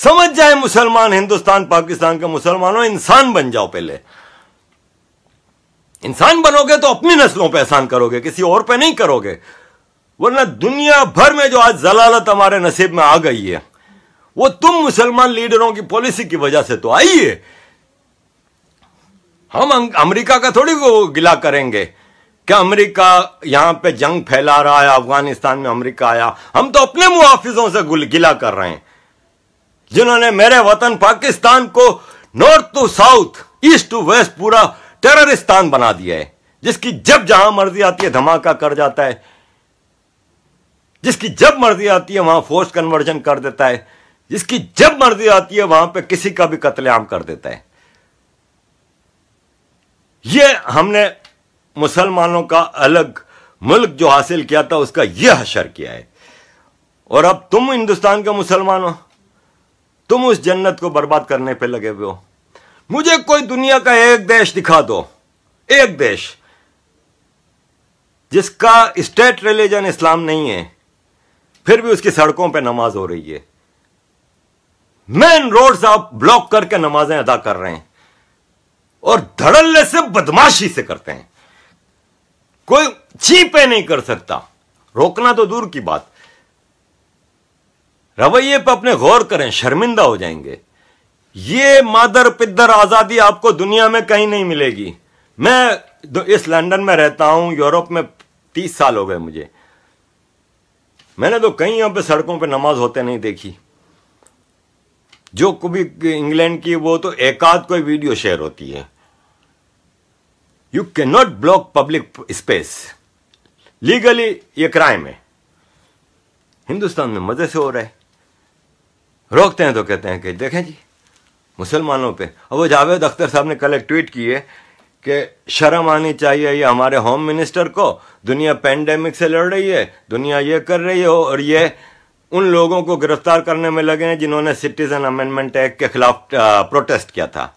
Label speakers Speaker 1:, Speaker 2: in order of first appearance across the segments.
Speaker 1: समझ जाए मुसलमान हिंदुस्तान, पाकिस्तान के मुसलमानों इंसान बन जाओ पहले। इंसान बनोगे तो अपनी नस्लों पे एहसान करोगे, किसी और पे नहीं करोगे। वरना दुनिया भर में जो आज जलालत हमारे नसीब में आ गई है, वो तुम मुसलमान लीडरों की पॉलिसी की वजह से तो आई है हम अमेरिका का थोड़ी वो गिला करेंगे। क्या अमेरिका यहाँ पे जंग फैला रहा है, अफ़गानिस्तान में अमेरिका आया? हम तो अपने मुहाफिजों से गिला कर रहे हैं। जिन्होंने मेरे वतन पाकिस्तान को north to south, east to west पूरा टेररिस्तान बना दिया है। जिसकी जब जहाँ मर्ज़ी आती है धमाका कर जाता है। जिसकी जब मर्ज़ी आती है वहाँ फोर्स कन्वर्जन कर देता है। जिसकी जब मर्ज़ी आती है वहाँ पे किसी का भी कत्लेआम कर देता है। ये हमने मुसलमानों का अलग मुल्क जो हासिल किया था, उसका यह हशर किया है। और अब तुम हिंदुस्तान के मुसलमान तुम उस जन्नत को बर्बाद करने पे लगे हुए हो। मुझे कोई दुनिया का एक देश दिखा दो। एक देश जिसका स्टेट रिलीजन इस्लाम नहीं है, फिर भी उसकी सड़कों पे नमाज़ हो रही है। मेन रोड्स आप ब्लॉक करके नमाजें अदा कर रहे हैं और धड़ल्ले से बदमाशी से करते हैं। कोई चीपे नहीं कर सकता। रोकना तो दूर की बात। रवैये पर अपने गौर करें, शर्मिंदा हो जाएँगे। ये मादर पिद्दर आज़ादी आपको दुनिया में कहीं नहीं मिलेगी। मैं इस लंदन में रहता हूँ, यूरोप में तीस साल हो गए मुझे। मैंने तो कहीं यहाँ पे सड़कों पे नमाज़ होते नहीं देखी। जो कभी इंग्लैंड की वो तो एकाध कोई वीडियो शेयर होती है। You can not block public space legally ये क्राइम है। हिंदुस्तान में मज़े से हो रहा है। रोकते हैं तो कहते हैं कि देखें जी, मुसलमानों पे। अब वो जावेद अख्तर साहब ने कल एक ट्वीट की है कि शर्म आनी चाहिए ये हमारे होम मिनिस्टर को। दुनिया पेंडेमिक से लड़ रही है, दुनिया ये कर रही है और ये उन लोगों को गिरफ़्तार करने में लगे हैं जिन्होंने सिटीजन अमेंडमेंट एक्ट के खिलाफ प्रोटेस्ट किया था।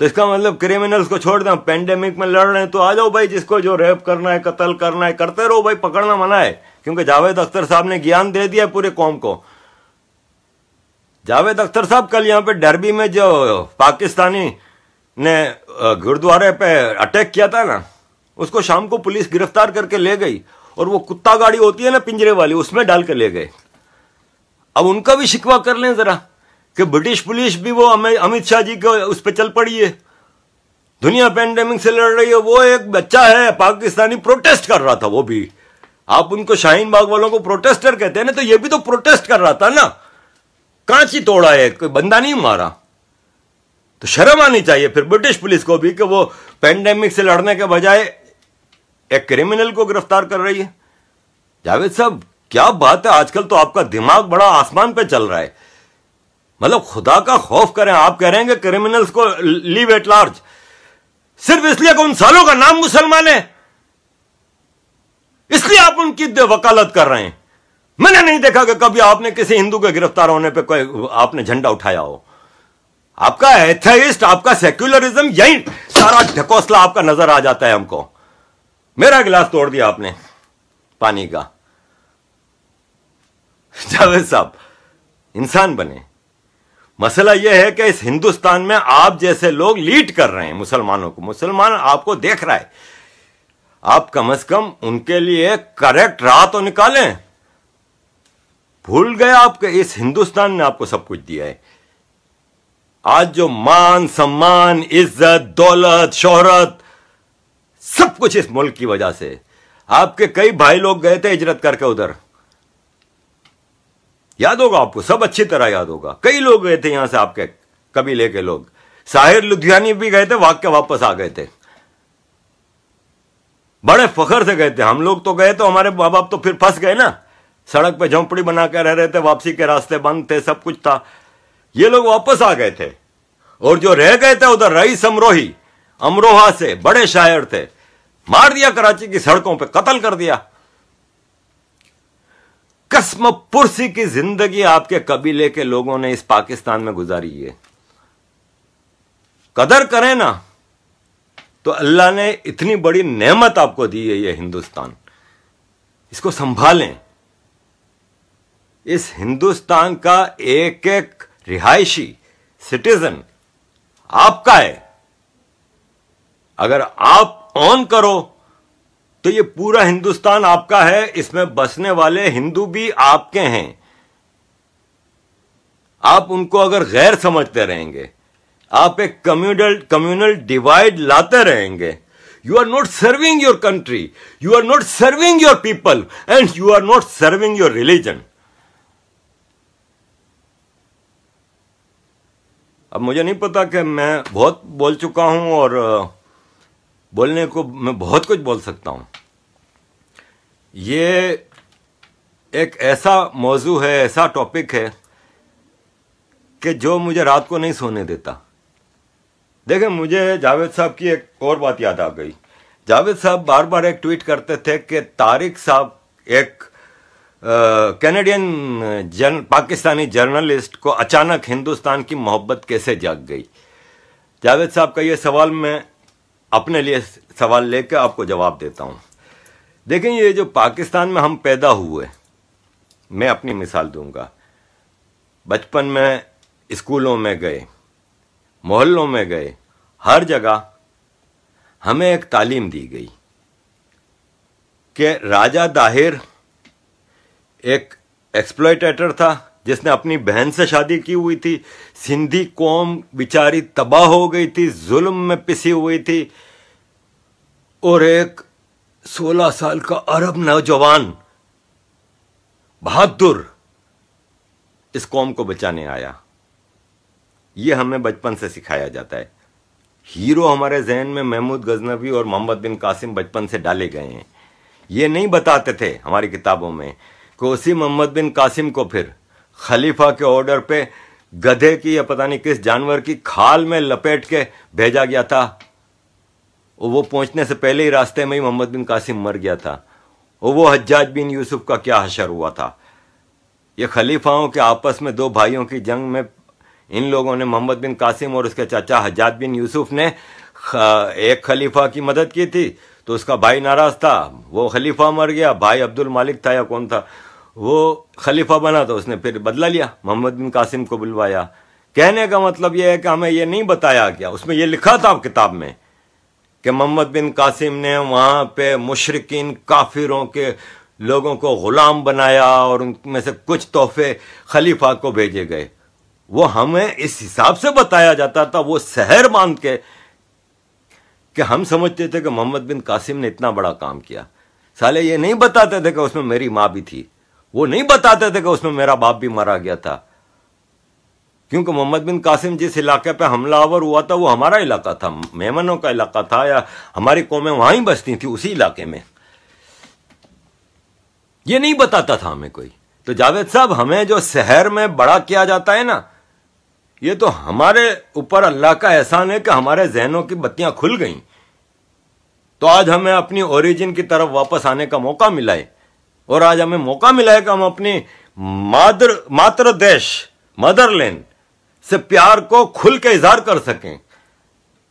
Speaker 1: तो इसका मतलब क्रिमिनल्स को छोड़ दें, पेंडेमिक में लड़ रहे हैं तो आ जाओ भाई, जिसको जो रेप करना है, कत्ल करना है, करते रहो भाई, पकड़ना मना है। क्योंकि जावेद अख्तर साहब ने ज्ञान दे दिया है पूरे कौम को। जावेद अख्तर साहब, कल यहाँ पे डरबी में जो पाकिस्तानी ने गुरुद्वारे पे अटैक किया था ना, उसको शाम को पुलिस गिरफ़्तार करके ले गई और वो कुत्ता गाड़ी होती है ना पिंजरे वाली, उसमें डाल के ले गए। अब उनका भी शिकवा कर लें जरा, कि ब्रिटिश पुलिस भी वो अमित शाह जी को उस पर चल पड़ी है। दुनिया पैंडेमिक से लड़ रही है, वो एक बच्चा है, पाकिस्तानी प्रोटेस्ट कर रहा था वो भी। आप उनको शाहीन बाग वालों को प्रोटेस्टर कहते हैं ना तो ये भी तो प्रोटेस्ट कर रहा था ना। कांची तोड़ा है, कोई बंदा नहीं मारा। तो शर्म आनी चाहिए, फिर ब्रिटिश पुलिस को भी कि वो पेंडेमिक से लड़ने के बजाय एक क्रिमिनल को गिरफ़्तार कर रही है। जावेद साहब, क्या बात है? आजकल तो आपका दिमाग बड़ा आसमान पे चल रहा है। मतलब खुदा का खौफ करें, आप कह रहे हैं कि क्रिमिनल्स को लीव एट लार्ज सिर्फ़ इसलिए कि उन सालों का नाम मुसलमान है। इसलिए आप उनकी वकालत कर रहे हैं। मैंने नहीं देखा कि कभी आपने किसी हिंदू के गिरफ़्तार होने पे कोई, आपने झंडा उठाया हो। आपका एथेइस्ट, आपका सेक्युलरिज्म, यही सारा ढकोसला आपका नज़र आ जाता है हमको। मेरा गिलास तोड़ दिया आपने, पानी का। जावेद साहब, इंसान बने। मसला यह है कि इस हिंदुस्तान में आप जैसे लोग लीड कर रहे हैं मुसलमानों को। मुसलमान आपको देख रहा है। आप कम से कम उनके लिए करेक्ट राह तो निकालें। भूल गए आपके, इस हिंदुस्तान ने आपको सब कुछ दिया है। आज जो मान, सम्मान, इज़्ज़त, दौलत, शोहरत, सब कुछ इस मुल्क की वजह से। आपके कई भाई लोग गए थे हिजरत करके उधर। याद होगा आपको, सब अच्छी तरह याद होगा। कई लोग गए थे यहाँ से आपके कबीले के लोग। साहिर लुधियानी भी गए थे, वाक्य वापस आ गए थे। बड़े फखर से गए थे। हम लोग तो गए तो हमारे माँ बाप तो फिर फंस गए ना। सड़क पे झोंपड़ी बना कर रह रहे थे, वापसी के रास्ते बंद थे, सब कुछ था। ये लोग वापस आ गए थे। और जो रह गए थे, उधर रईस अमरोही, अमरोहा से बड़े शायर थे। मार दिया कराची की सड़कों पे, कत्ल कर दिया। कसम पुरसी की ज़िंदगी आपके कबीले के लोगों ने इस पाकिस्तान में गुजारी है। कदर करें ना तो अल्लाह ने इतनी बड़ी नेमत आपको दी है ये हिंदुस्तान। इसको संभालें। इस हिंदुस्तान का एक एक रिहायशी सिटीजन आपका है। अगर आप ऑन करो तो ये पूरा हिंदुस्तान आपका है, इसमें बसने वाले हिंदू भी आपके हैं। आप उनको अगर गैर समझते रहेंगे, आप एक कम्युनल कम्युनल डिवाइड लाते रहेंगे। You are not serving your country you are not serving your people and you are not serving your religion अब मुझे नहीं पता कि मैं बहुत बोल चुका हूँ और बोलने को मैं बहुत कुछ बोल सकता हूँ। ये एक ऐसा मौजू है, ऐसा टॉपिक है कि जो मुझे रात को नहीं सोने देता। देखें, मुझे जावेद साहब की एक और बात याद आ गई। जावेद साहब बार बार एक ट्वीट करते थे कि तारिक साहब एक कैनेडियन जर्न, पाकिस्तानी जर्नलिस्ट को अचानक हिंदुस्तान की मोहब्बत कैसे जाग गई? जावेद साहब का ये सवाल मैं अपने लिए सवाल लेकर आपको जवाब देता हूँ। देखें, ये जो पाकिस्तान में हम पैदा हुए, मैं अपनी मिसाल दूँगा। बचपन में स्कूलों में गए, मोहल्लों में गए, हर जगह हमें एक तालीम दी गई कि राजा दाहिर एक एक्सप्लोइटेटर था, जिसने अपनी बहन से शादी की हुई थी। सिंधी कौम बिचारी तबाह हो गई थी, जुल्म में पिसी हुई थी। और एक 16 साल का अरब नौजवान बहादुर इस कौम को बचाने आया। ये हमें बचपन से सिखाया जाता है। हीरो हमारे जहन में महमूद गजनवी और मोहम्मद बिन कासिम बचपन से डाले गए हैं। ये नहीं बताते थे हमारी किताबों में कि उसी मोहम्मद बिन कासिम को फिर खलीफा के ऑर्डर पे गधे की या पता नहीं किस जानवर की खाल में लपेट के भेजा गया था। वो पहुँचने से पहले ही रास्ते में ही मोहम्मद बिन कासिम मर गया था। और वो हज्जाज बिन यूसुफ का क्या हशर हुआ था? ये खलीफाओं के आपस में दो भाइयों की जंग में इन लोगों ने मोहम्मद बिन कासिम और उसके चाचा हजाद बिन यूसुफ ने एक खलीफा की मदद की थी तो उसका भाई नाराज़ था। वो खलीफा मर गया। भाई अब्दुल मालिक था या कौन था? वो खलीफा बना तो उसने फिर बदला लिया, मोहम्मद बिन कासिम को बुलवाया। कहने का मतलब यह है कि हमें यह नहीं बताया गया, उसमें यह लिखा था किताब में कि मोहम्मद बिन कासिम ने वहाँ पे मुशरकिन, काफिरों के लोगों को गुलाम बनाया और उनमें से कुछ तोहफे खलीफा को भेजे गए। वो हमें इस हिसाब से बताया जाता था, वो शहर मान के कि हम समझते थे कि मोहम्मद बिन कासिम ने इतना बड़ा काम किया। साले ये नहीं बताते थे कि उसमें मेरी माँ भी थी। वो नहीं बताते थे कि उसमें मेरा बाप भी मारा गया था। क्योंकि मोहम्मद बिन कासिम जिस इलाके पे हमलावर हुआ था, वो हमारा इलाका था। मेमनों का इलाका था या हमारी कौमें वहाँ ही बसती थी उसी इलाके में। ये नहीं बताता था हमें कोई। तो जावेद साहब, हमें जो शहर में बड़ा किया जाता है ना, ये तो हमारे ऊपर अल्लाह का एहसान है कि हमारे जहनों की बत्तियाँ खुल गई। तो आज हमें अपनी ओरिजिन की तरफ़ वापस आने का मौका मिला है। और आज हमें मौका मिला है कि हम अपनी मादर मात्र देश मदरलैंड से प्यार को खुल के इजहार कर सकें।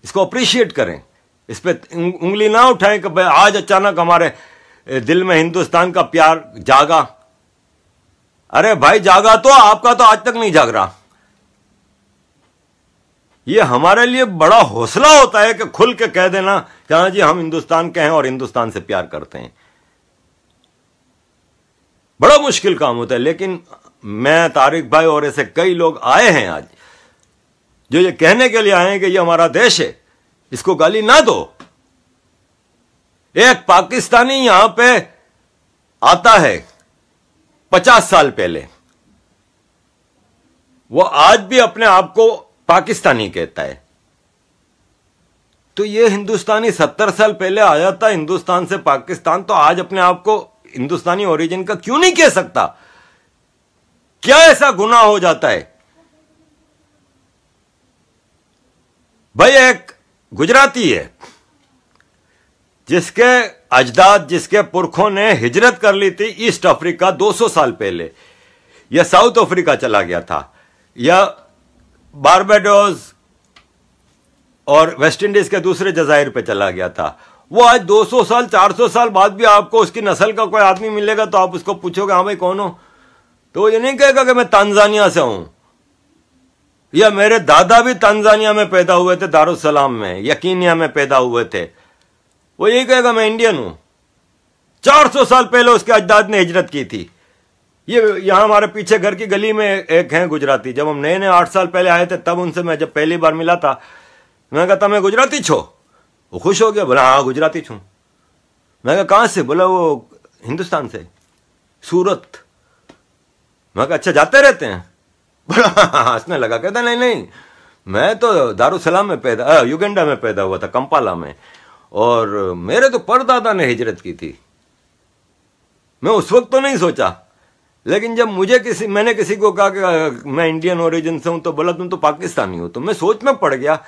Speaker 1: इसको अप्रिशिएट करें। इस पर उंगली ना उठाएँ कि भाई आज अचानक हमारे दिल में हिंदुस्तान का प्यार जागा। अरे भाई, जागा तो आपका तो आज तक नहीं जाग रहा। ये हमारे लिए बड़ा हौसला होता है कि खुल के कह देना कि जी, हम हिंदुस्तान के हैं और हिंदुस्तान से प्यार करते हैं। बड़ा मुश्किल काम होता है, लेकिन मैं, तारिक भाई और ऐसे कई लोग आए हैं आज, जो ये कहने के लिए आए हैं कि ये हमारा देश है, इसको गाली ना दो। एक पाकिस्तानी यहाँ पे आता है, पचास साल पहले। वो आज भी अपने आप को पाकिस्तानी कहता है। तो ये हिंदुस्तानी सत्तर साल पहले आया था, हिंदुस्तान से पाकिस्तान तो आज अपने आप को हिंदुस्तानी ओरिजिन का क्यों नहीं कह सकता? क्या ऐसा गुना हो जाता है? भाई, एक गुजराती है, जिसके अजदाद, जिसके पुरखों ने हिजरत कर ली थी ईस्ट अफ्रीका 200 साल पहले। या साउथ अफ्रीका चला गया था। या बारबेडोज और वेस्ट इंडीज के दूसरे जजायर पे चला गया था। वो आज 200 साल 400 साल बाद भी आपको उसकी नस्ल का कोई आदमी मिलेगा तो आप उसको पूछोगे हाँ भाई कौन हो? तो ये नहीं कहेगा कि मैं तांजानिया से हूँ। या मेरे दादा भी तांजानिया में पैदा हुए थे दारुसलाम में, यकीनिया में पैदा हुए थे। वो यही कहेगा, मैं इंडियन हूँ। 400 साल पहले उसके अजदाद ने हिजरत की थी। ये यहाँ हमारे पीछे घर की गली में एक हैं गुजराती। जब हम नए नए आठ साल पहले आए थे, तब उनसे मैं जब पहली बार मिला था, मैं कहता मैं गुजराती छो? वो खुश हो गया, बोला हाँ गुजराती छू। मैं कहा से? बोला, वो हिंदुस्तान से, सूरत। मैं कहा अच्छा जाते रहते हैं? बोला हंसने लगा, कहता, नहीं नहीं, मैं तो दारूसलाम में पैदा युगेंडा में पैदा हुआ था, कंपाला में, और मेरे तो परदादा ने हिजरत की थी। मैं उस वक्त तो नहीं सोचा, लेकिन जब मुझे किसी, मैंने किसी को कहा कि मैं इंडियन ओरिजिन से हूँ तो बोला, तुम तो पाकिस्तानी हो। तो मैं सोच में पड़ गया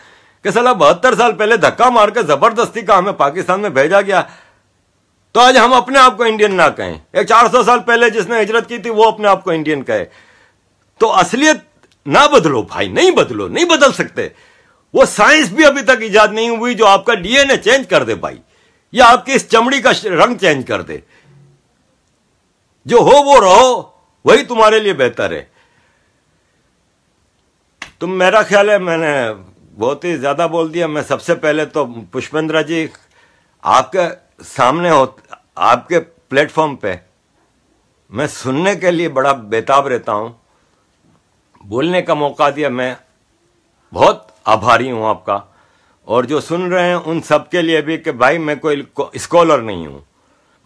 Speaker 1: कि सला बहत्तर साल पहले धक्का मारकर ज़बरदस्ती का हमें पाकिस्तान में भेजा गया। तो आज हम अपने आप को इंडियन ना कहें। एक चार सौ साल पहले जिसने हिजरत की थी, वो अपने आप को इंडियन कहे। तो असलियत ना बदलो भाई, नहीं बदलो, नहीं बदल सकते। वो साइंस भी अभी तक ईजाद नहीं हुई जो आपका डीएनए चेंज कर दे भाई, या आपकी इस चमड़ी का रंग चेंज कर दे। जो हो, वो रहो, वही तुम्हारे लिए बेहतर है। तुम, मेरा ख्याल है, मैंने बहुत ही ज़्यादा बोल दिया। मैं सबसे पहले तो पुष्पेंद्र जी, आपके सामने हो, आपके प्लेटफॉर्म पे मैं सुनने के लिए बड़ा बेताब रहता हूँ। बोलने का मौका दिया मैं। बहुत आभारी हूँ आपका। और जो सुन रहे हैं उन सब के लिए भी कि भाई मैं कोई स्कॉलर नहीं हूँ।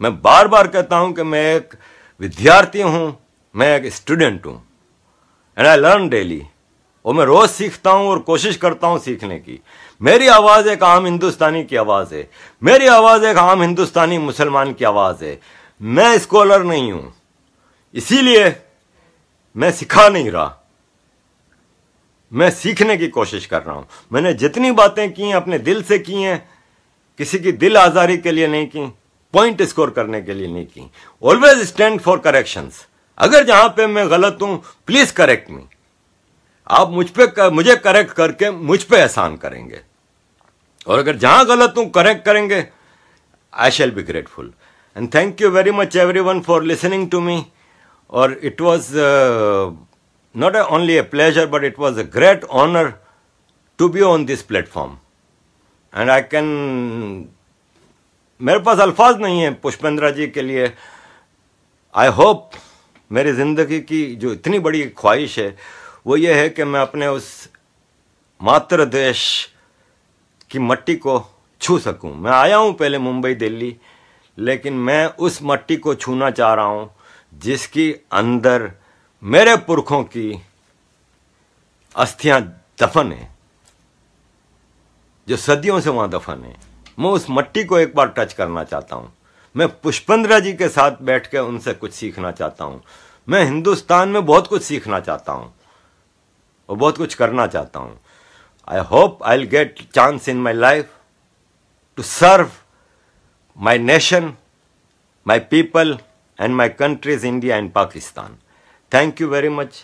Speaker 1: मैं बार बार कहता हूँ कि मैं एक विद्यार्थी हूँ, मैं एक स्टूडेंट हूँ। एंड आई लर्न डेली और मैं रोज सीखता हूँ और कोशिश करता हूँ सीखने की। मेरी आवाज़ एक आम हिंदुस्तानी की आवाज़ है। मेरी आवाज़ एक आम हिंदुस्तानी मुसलमान की आवाज़ है। मैं स्कॉलर नहीं हूँ। इसीलिए मैं सिखा नहीं रहा। मैं सीखने की कोशिश कर रहा हूँ। मैंने जितनी बातें की हैं, अपने दिल से की हैं, किसी की दिल आजारी के लिए नहीं की, पॉइंट स्कोर करने के लिए नहीं की। ऑलवेज स्टैंड फॉर करेक्शन अगर जहाँ पे मैं गलत हूँ प्लीज़ करेक्ट मी आप मुझ पे कर, मुझे करेक्ट करके मुझ पे एहसान करेंगे। और अगर जहाँ गलत हूँ करेक्ट करेंगे। I shall be grateful and thank you very much everyone for listening to me और it was not only a pleasure but it was a great honour to be on this platform and I can मेरे पास अल्फाज नहीं है पुष्पेंद्रा जी के लिए। I hope मेरी ज़िंदगी की जो इतनी बड़ी ख्वाहिश है वो ये है कि मैं अपने उस मातृ देश की मट्टी को छू सकूँ। मैं आया हूँ पहले मुंबई, दिल्ली, लेकिन मैं उस मट्टी को छूना चाह रहा हूँ, जिसकी अंदर मेरे पुरखों की अस्थियाँ दफन है, जो सदियों से वहाँ दफन है। मैं उस मट्टी को एक बार टच करना चाहता हूँ। मैं पुष्पेंद्र जी के साथ बैठ के उनसे कुछ सीखना चाहता हूँ। मैं हिंदुस्तान में बहुत कुछ सीखना चाहता हूँ। और बहुत कुछ करना चाहता हूँ I hope I will get chance in my life to serve my nation my people and my countries India and Pakistan thank you very much.